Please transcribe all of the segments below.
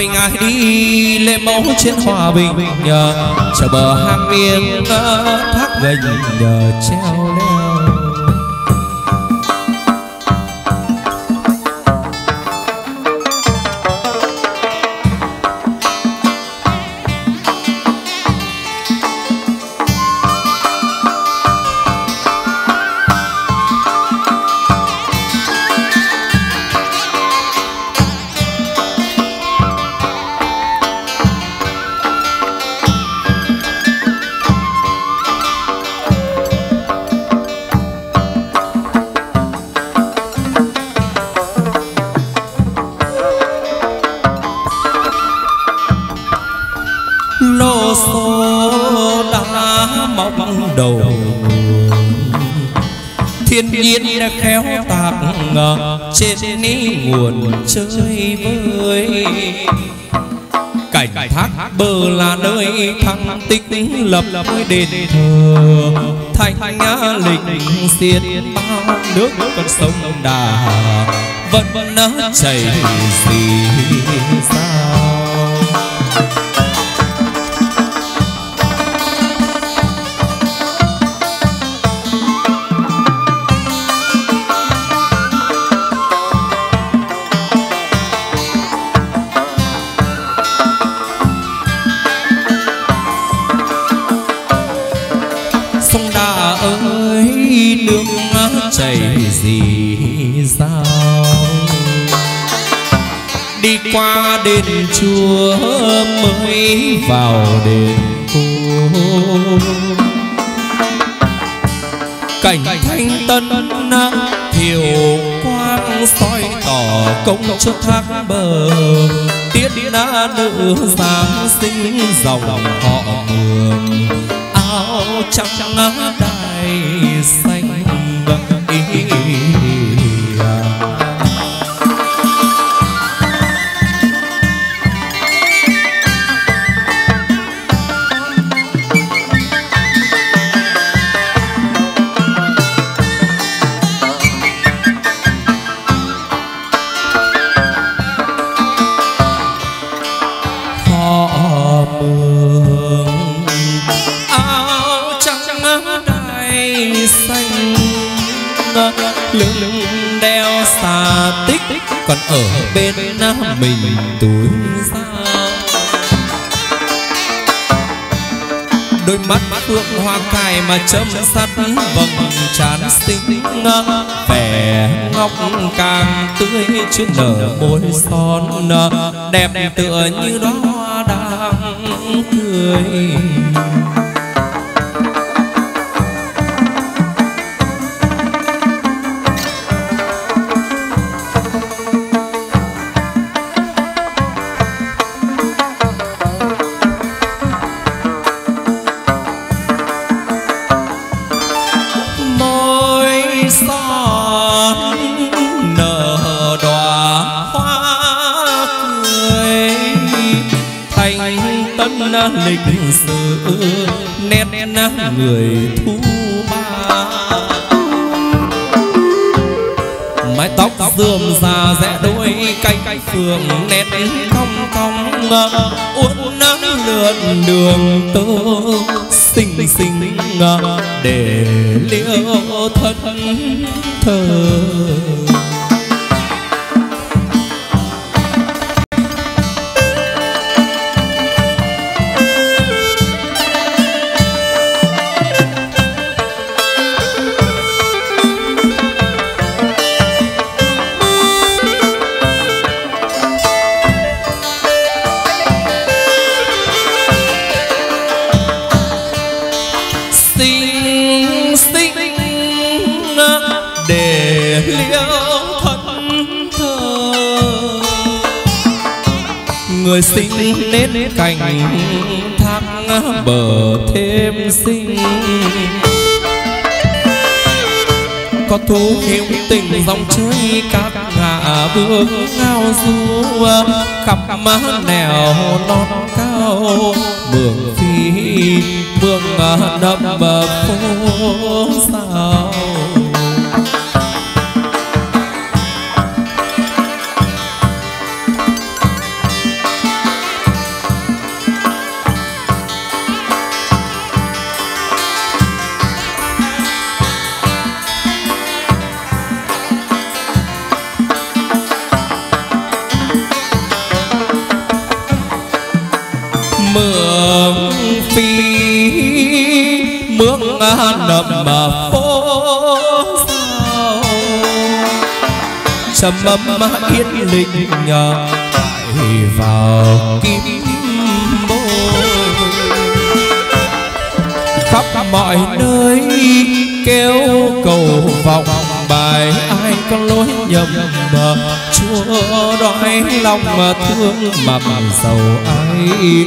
bình ai đi lên mẫu trên hòa bình nhờ. Chờ bờ hang miên thác gành nhờ treo lên chơi vơi. Cảnh thác bờ là nơi thăng tích lập đền thờ. Thanh ngã lịch xiết bao nước con sông đà. Vẫn vẫn chảy gì sao đền chùa mới vào đền cô cảnh thanh tân thiều quang soi tỏ công cho thác bờ. tiết đã nữ giáng sinh dòng họ mường áo trắng đai mà châm sắt vầng trán xinh vẻ ngọc càng tươi chưa nở môi son đẹp tựa như đóa đang cười xinh người sinh nết cành, thác bờ thêm sinh có thú hiếu tình dòng chơi các ngã vương ngao du khắp má nẻo non cao. Mường phi mường đậm phố. Mường phi. Mướn nằm mà phố sao? Trầm âm yên linh tại vào kim khắp mọi nơi kêu cầu vọng, bài ai có lối nhầm mà chúa đói lòng mà thương, mà mầm giàu ai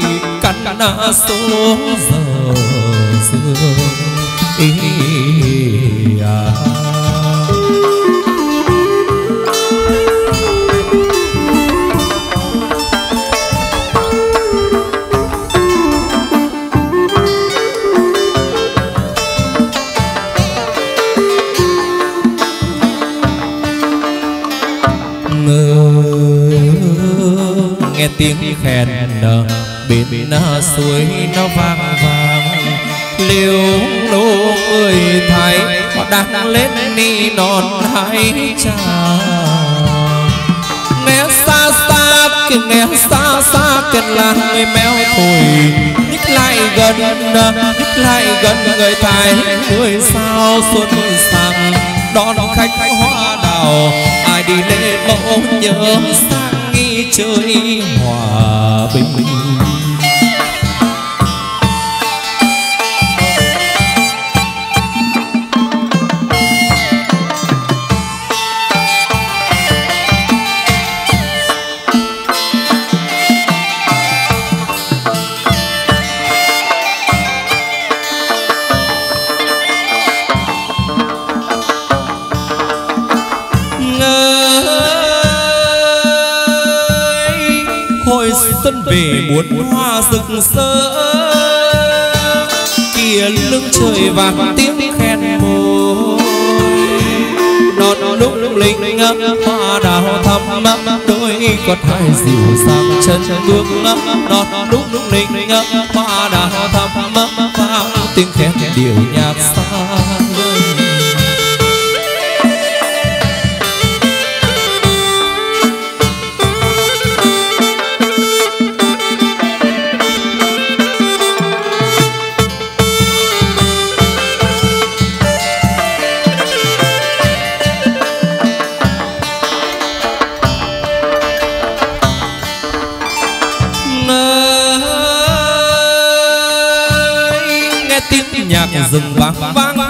cắn số giờ xưa ý à. Tiếng khen bên suối nó vang vang. Liều lô người thấy đang lên ni non hai cha nghe xa xa kìa nghe xa xa kìa là người méo thổi nhích lại gần nhích lại gần người thái. Người sao xuân sang, đón khách hoa đào. Ai đi lễ mẫu nhớ sang chơi hòa bình. Muôn hoa rực rỡ. Kia lưng trời vàng tiếng khen môi. Non lúc linh hoa đào thắm đôi con hai dịu sang chân bước non lúc linh hoa đào thắm vang tiếng khen điệu nhạc xa.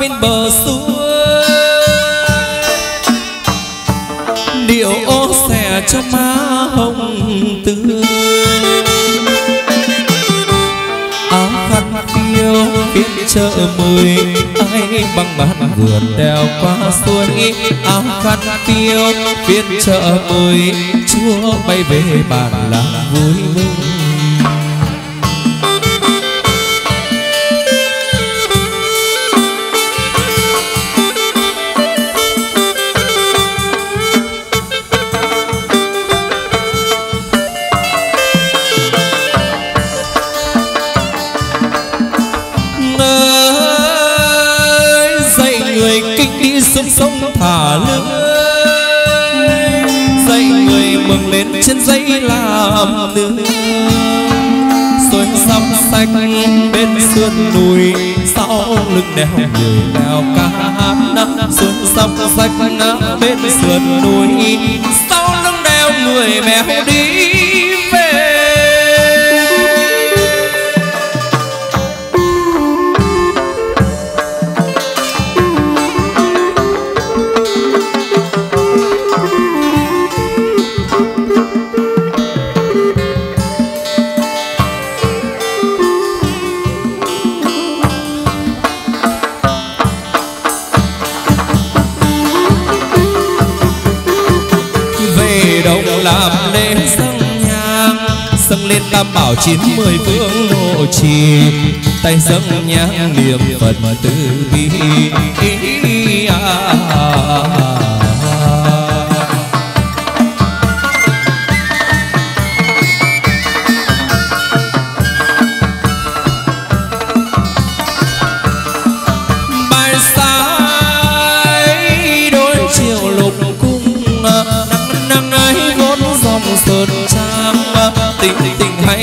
Bên bờ suối. Điệu ô xẻ cho má hồng tươi. Áo khăn phiêu biết chợ mười, ai bằng bát vườn đèo qua suối. Áo khăn phiêu biết chợ mười, chúa bay về bàn làng vui mừng. Sắm bên sườn núi, sau lưng đèo người leo ca hát sông sắm xanh bên sườn núi, sau lưng đèo người mèo đi. Tam bảo chín mười phương hộ trì tay dâng nhang niệm phật từ bi. Bài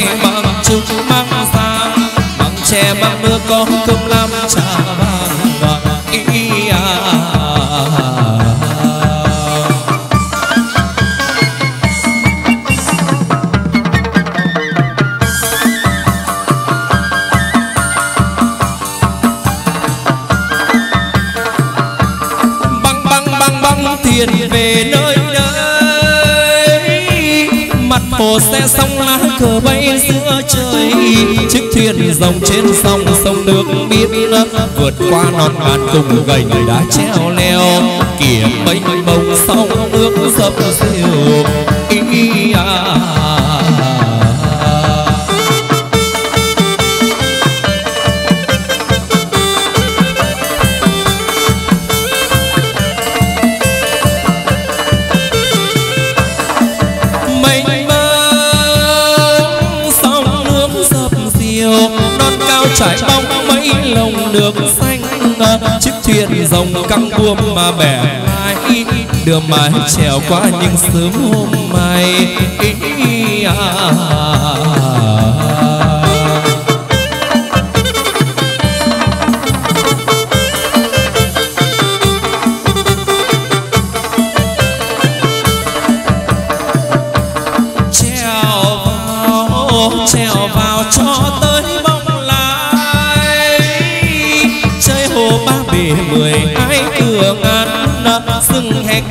ấy vốn dòng sơn trang tình tình hay không chung mang xa có cơm lam trà vàng ý à tiền về nơi nơi mặt hồ xe sông lá cờ bay giữa trời, chiếc thuyền dòng trên sông sông nước biết vượt qua non ngàn cùng gành đá treo leo. Kìa mênh mông sông nước dập dìu căng buồm mà bẻ mái đưa mái trèo qua những sớm hôm mai. À.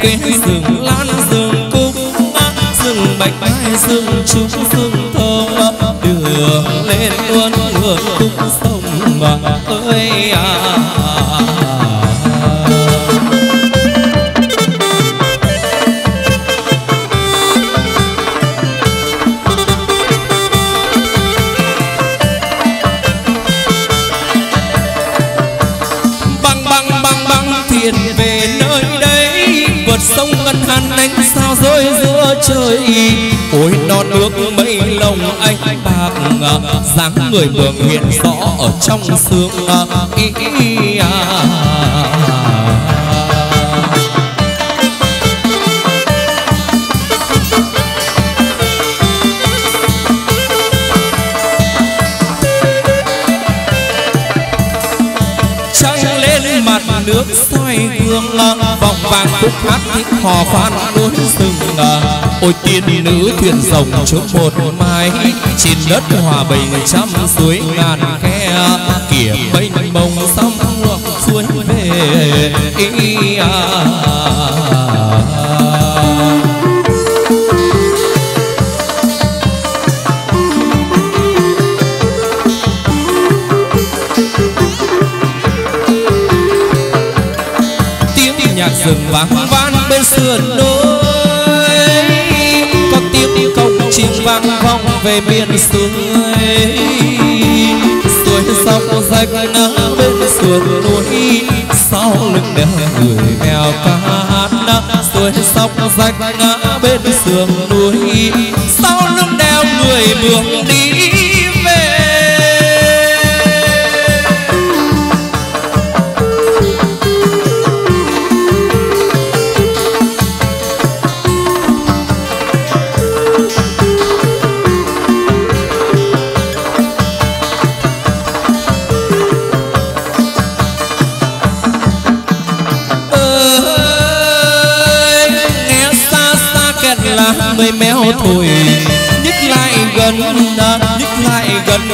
cây rừng lan rừng cúc rừng bạch mai rừng trúc rừng. Chơi ôi non nước mây lồng anh bạc dáng người mường hiện rõ ở trong xương ý à. nước soi à, vòng vàng khúc hát thích hò khoan núi rừng ôi, tiên nữ thuyền rồng trước một mai trên đất hòa bình trăm suối ngàn khe à. kìa mênh mông sông ngược suối về, ý à. Rừng vắng vang bên sườn núi có tiếng công chim vang vọng về miền xuôi suối sông rạch nở bên sườn núi. Sau lưng đeo người mèo ca hát suối sông rạch nắng bên sườn núi. Sau lưng đeo người bước đi.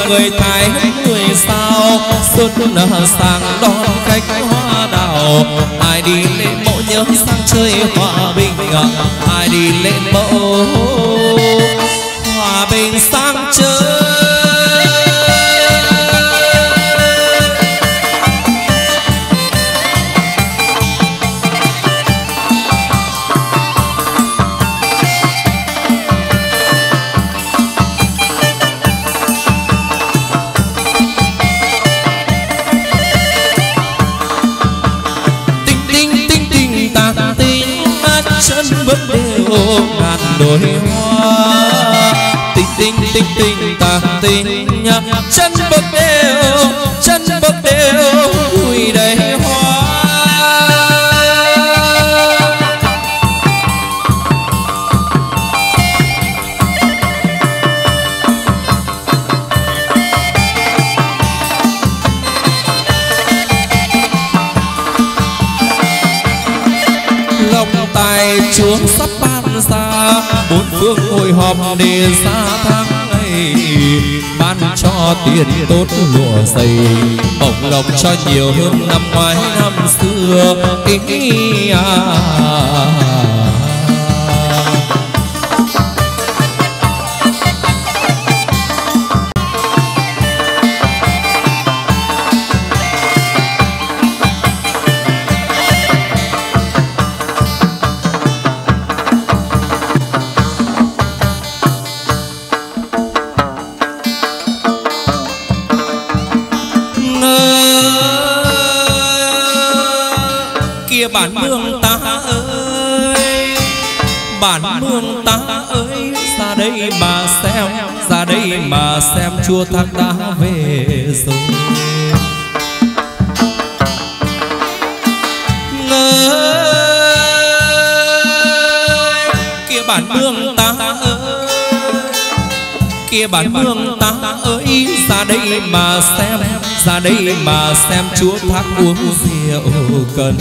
Người thái người sao? Xuân nở sang đón khách hoa đào. Ai đi lên mộ nhớ sang chơi hòa bình à? ai đi lên mộ tinh tinh ta tinh chân bậc đều chân bậc đều vui đầy xây. Dày lộc cho nhiều hơn năm ngoái năm xưa ý à đây chùa thác đã về rồi. Ngơi kia bản mương ta ơi. Kia bản mương ta ơi, ra đây mà xem, ra đây mà xem chúa thác uống rượu cần.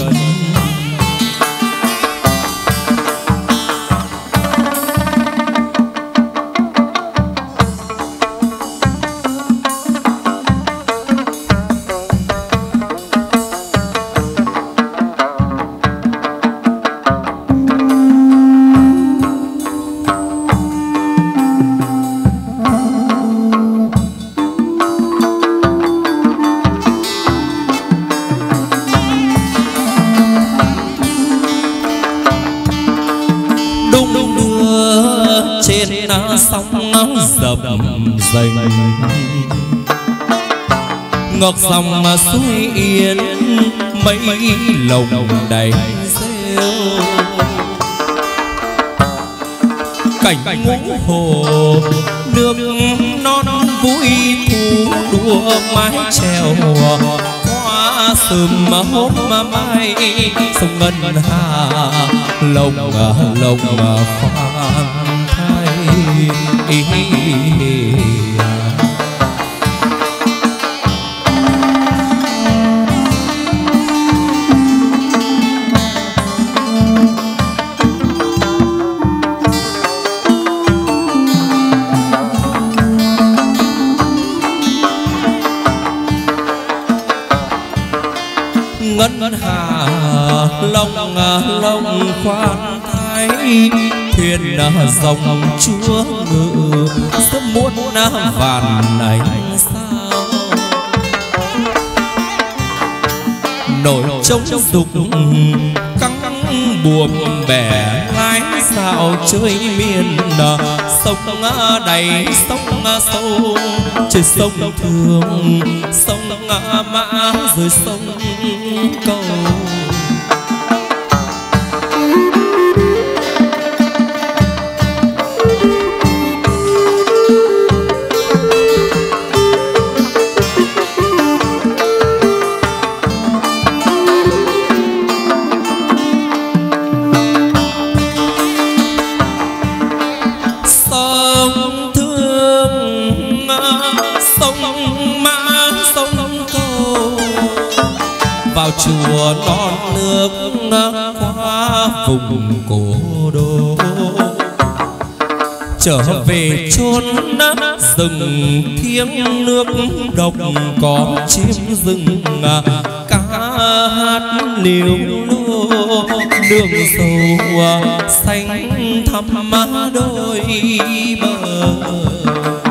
Dành ngọc dòng mà suy yên mấy lồng đầy rêu. Cảnh ngũ hồ nước non vui thu đua mái trèo hoa sườm mà hôm mà mai. Sông ngân hà lồng lồng khoan dòng chúa ngự, sớm muốn vàn ánh sao nổi trống dục căng buồm bẻ lái sao chơi miền à, sông đầy sông sâu. Trên sông thường sông mã rồi sông cầu trở về chốn rừng thiêng nước độc có chim rừng ca hát liều đường dầu xanh thăm đôi bờ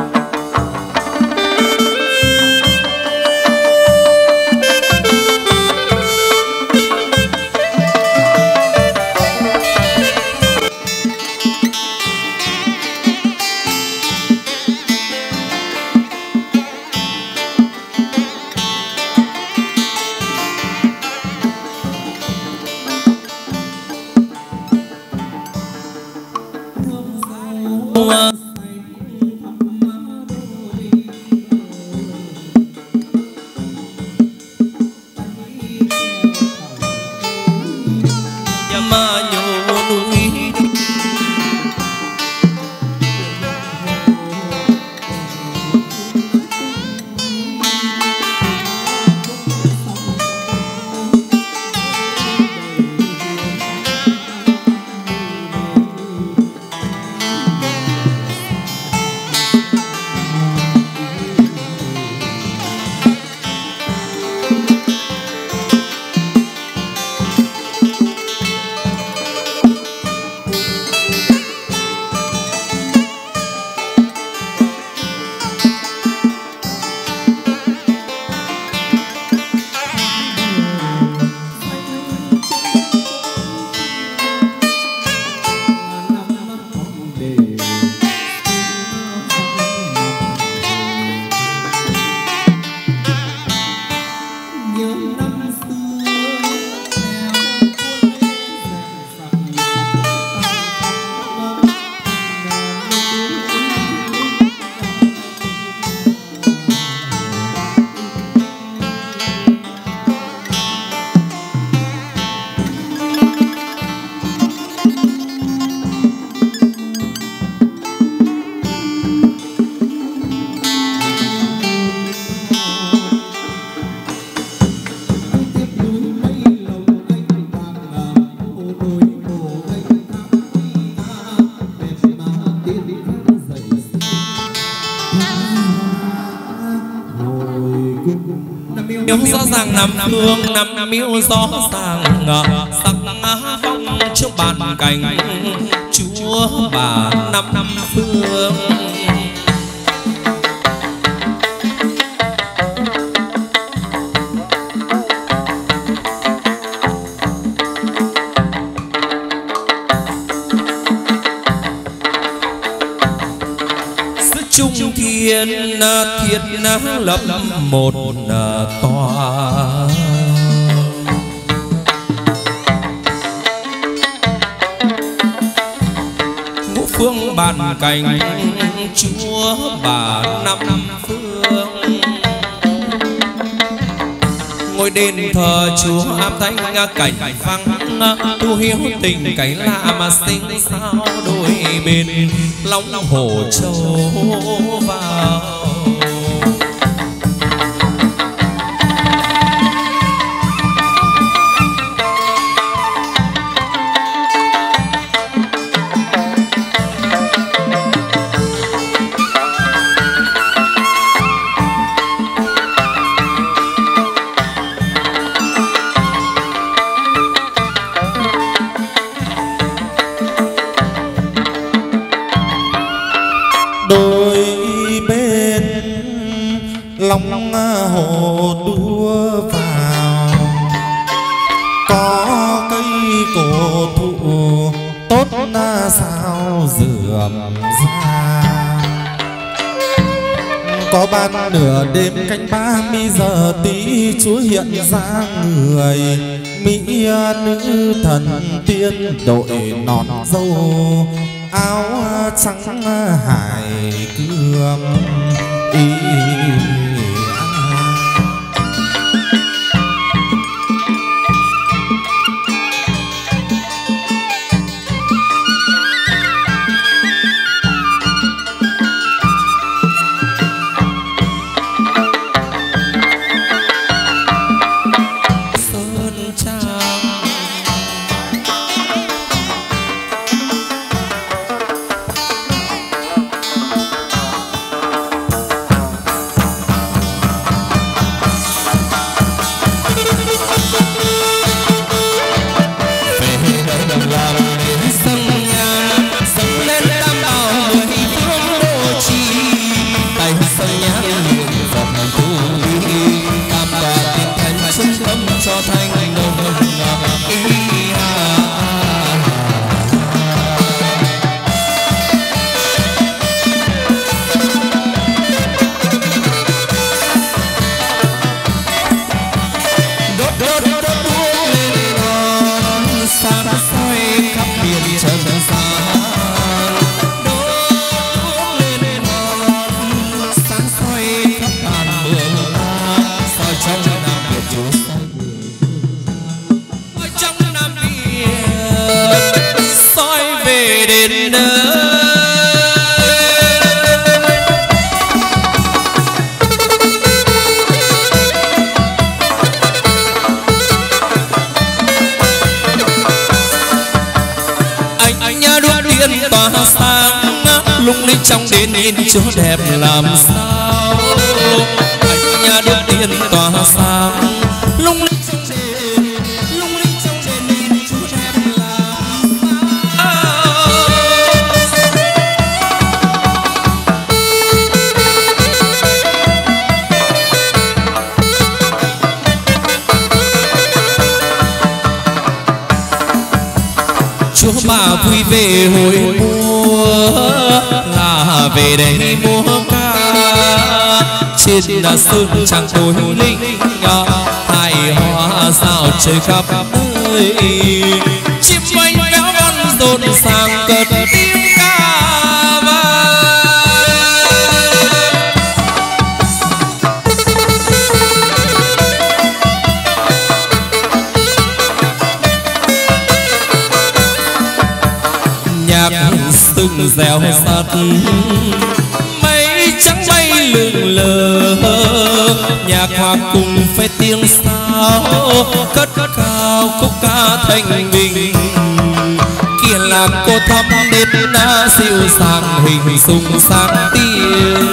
rõ ràng nằm hương nằm miêu rõ ràng sắc phong trước bàn cảnh. Chúa bà năm năm phương trung thiên thiết lập một tòa bàn cảnh chúa bà năm phương. Ngôi đền thờ chúa am thanh cảnh vắng tu hiếu tình cảnh lạ mà sinh sao đôi bên, long hồ châu vào. Chúa hiện ra người, mỹ nữ thần tiên, đội nón dâu, áo trắng hải cương tin chúa đẹp làm sao? Anh nhà đức tiên tỏa sáng. Lung linh chúa bà vui về hồi về đây. Mua ca trên là sơn trăng tối linh hài hoa sao trời khắp nơi. Chim bay véo con rộn ràng cất tiếng ca nhạc sừng dẻo sắt nhạc cùng phải tiếng sao? Cất cao khúc ca thanh bình. Kia là cô thắm đến đã siêu sàng, hình sung sáng tiếng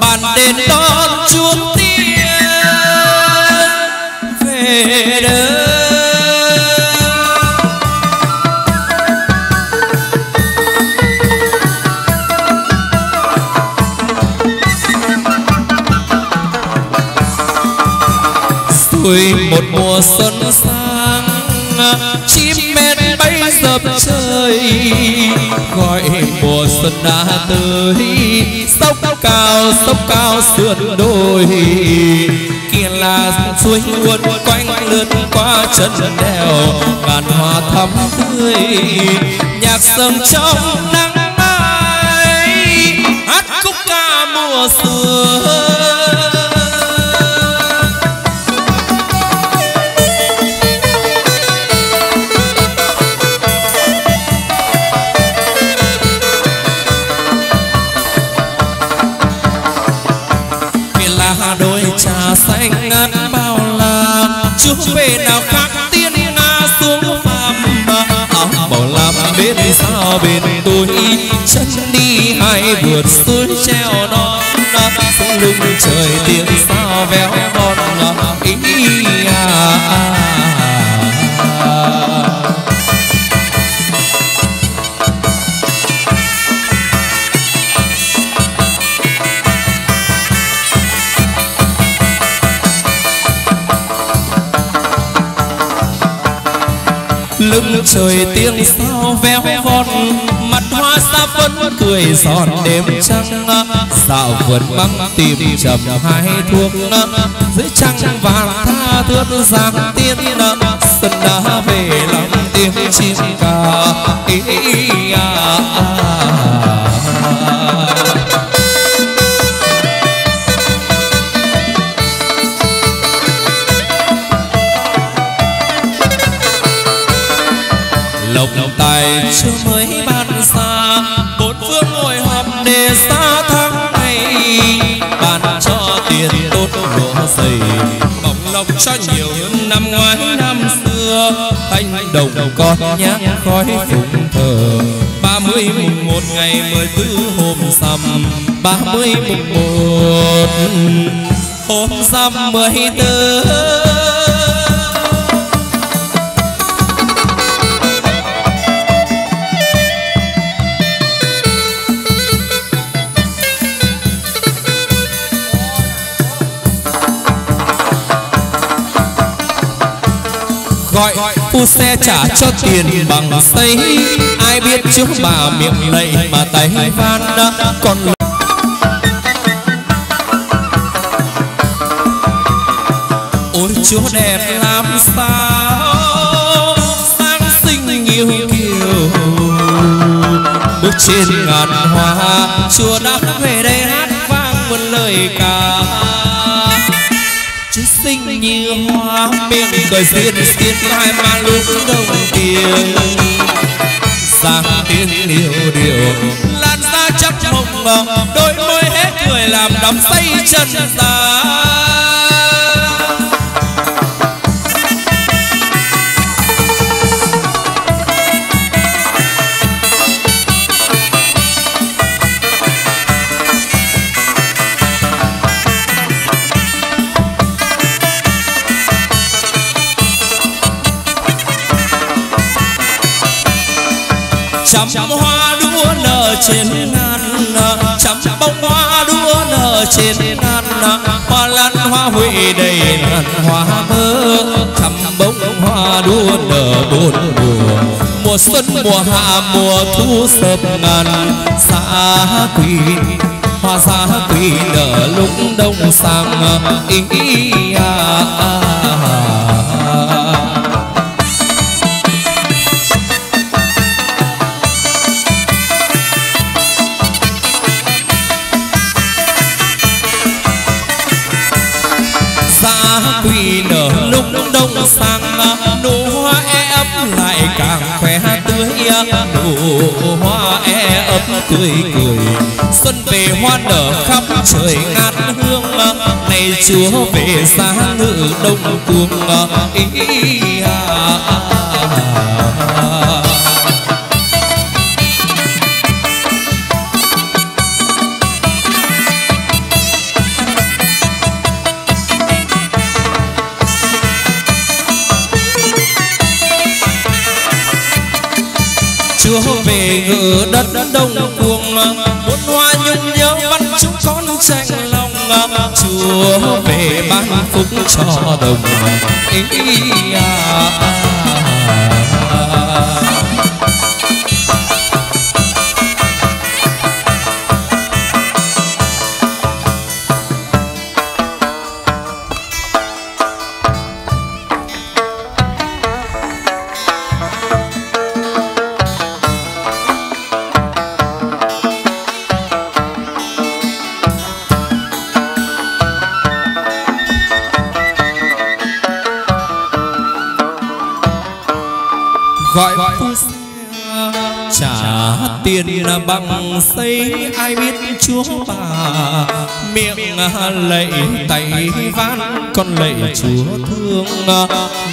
bàn đền đón chúa vui một mùa xuân sang, chim én bay dập trời. Gọi mùa xuân đã tới sốc cao sốc cao sườn đồi. Kia là suối nguồn quanh lượn qua chân đèo, ngàn hoa thắm tươi. Nhạc sầm trong nắng mai, hát khúc ca mùa xuân về nào khác, tiên nga xuống phàm bảo làm bên sao bên tôi chân đi hai vượt suối treo non sông trời tiếng sao véo trời tiếng sao véo von mặt hoa xa vẫn cười giòn đêm trăng. dạo vườn băng tìm chậm hai thuốc dưới trăng vàng tha thướt giang tiên xuân đã về lòng tiếng chim ca. Ý, à, à. lộc bài chưa mới ban xa bốn phương ngồi họp để xa tháng này, bàn cho tiền tốt lúa dày bóng lộc cho nhiều năm ngoái năm xưa. Thanh đồng con nhát khói phụng thờ. Ba mươi mùng một ngày mười tư hôm sầm ba mươi mùng một. Hôm sầm mười tư gọi phu xe trả cho tiền bằng xây ai biết trước bà miệng lạy mà tay van còn ôi chúa đẹp làm sao sáng sinh yêu kiều. Bước trên ngàn hoa, chúa đã về đây hát vang một lời ca xinh như hoa miệng cười xiên xiên hai má lúc đồng tiền sang tiếng liều điều lan ra chắc mộng đôi môi hết cười làm đắm say chân ta chấm hoa đua nở trên ngàn chăm bông hoa đua nở trên ngàn hoa lan hoa huệ đầy ngàn hoa mơ chấm bông hoa đua nở bốn mùa mùa xuân mùa hạ mùa thu sập ngàn. Xa quỳ hoa xa quỳ nở lúc đông sang. Ý à, à, à. Quỳ nở lúc đông sang nụ hoa e ấp lại càng khỏe tươi nụ hoa e ấp tươi cười xuân về hoa nở khắp trời ngát hương này chúa về xa ngự đông cuồng ý à, à, à. Đất đông cuồng, một hoa nhung nhớ bắt chúng con tranh lòng chúa về ban phúc cho đồng ý à. gọi bằng xây ai biết chúa bà? Miệng lạy tay van con lạy chúa thương.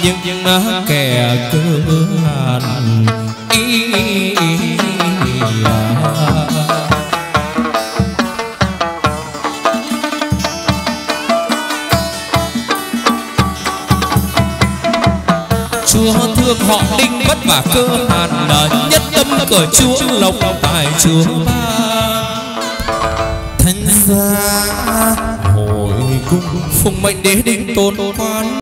Những kẻ cơ hàn ý, ý, ý, chúa thương họ đinh vất vả cơ hàn nhất cửa chúa lộc tài chúa ban thánh gia hồi cung phùng mệnh đế đinh tôn quan